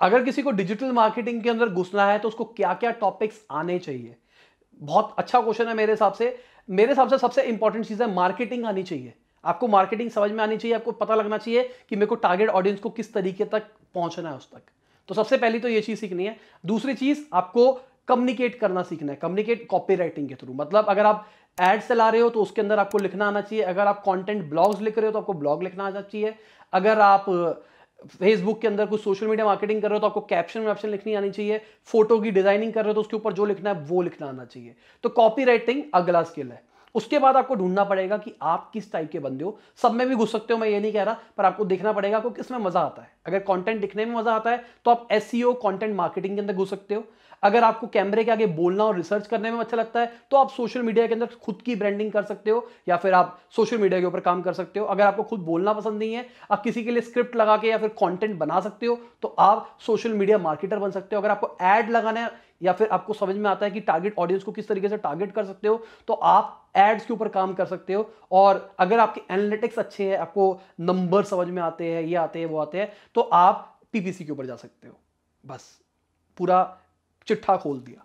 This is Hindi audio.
अगर किसी को डिजिटल मार्केटिंग के अंदर घुसना है तो उसको क्या क्या टॉपिक्स आने चाहिए? बहुत अच्छा क्वेश्चन है मेरे हिसाब से। मेरे हिसाब से सबसे इंपॉर्टेंट चीज़ है मार्केटिंग आनी चाहिए। आपको मार्केटिंग समझ में आनी चाहिए, आपको पता लगना चाहिए कि मेरे को टारगेट ऑडियंस को किस तरीके तक पहुँचना है उस तक। तो सबसे पहली तो ये चीज़ सीखनी है। दूसरी चीज़, आपको कम्युनिकेट करना सीखना है। कम्युनिकेट कॉपी राइटिंग के थ्रू मतलब अगर आप एड चला रहे हो तो उसके अंदर आपको लिखना आना चाहिए। अगर आप कंटेंट ब्लॉग्स लिख रहे हो तो आपको ब्लॉग लिखना आना चाहिए। अगर आप फेसबुक के अंदर कुछ सोशल मीडिया मार्केटिंग कर रहे हो तो आपको कैप्शन वैप्शन लिखनी आनी चाहिए फ़ोटो की डिज़ाइनिंग कर रहे हो तो उसके ऊपर जो लिखना है वो लिखना आना चाहिए। तो कॉपी राइटिंग अगला स्किल है। उसके बाद आपको ढूंढना पड़ेगा कि आप किस टाइप के बंदे हो। सब में भी घुस सकते हो, मैं ये नहीं कह रहा, पर आपको देखना पड़ेगा आपको किसमें मज़ा आता है। अगर कंटेंट दिखने में मज़ा आता है तो आप एस कंटेंट मार्केटिंग के अंदर घुस सकते हो। अगर आपको कैमरे के आगे बोलना और रिसर्च करने में अच्छा लगता है तो आप सोशल मीडिया के अंदर खुद की ब्रांडिंग कर सकते हो, या फिर आप सोशल मीडिया के ऊपर काम कर सकते हो। अगर आपको खुद बोलना पसंद नहीं है, आप किसी के लिए स्क्रिप्ट लगा के या फिर कंटेंट बना सकते हो तो आप सोशल मीडिया मार्केटर बन सकते हो। अगर आपको एड लगाना है या फिर आपको समझ में आता है कि टारगेट ऑडियंस को किस तरीके से टारगेट कर सकते हो तो आप एड्स के ऊपर काम कर सकते हो। और अगर आपके एनालिटिक्स अच्छे हैं, आपको नंबर समझ में आते हैं, ये आते हैं, वो आते हैं तो आप पीपीसी के ऊपर जा सकते हो। बस, पूरा चिट्ठा खोल दिया।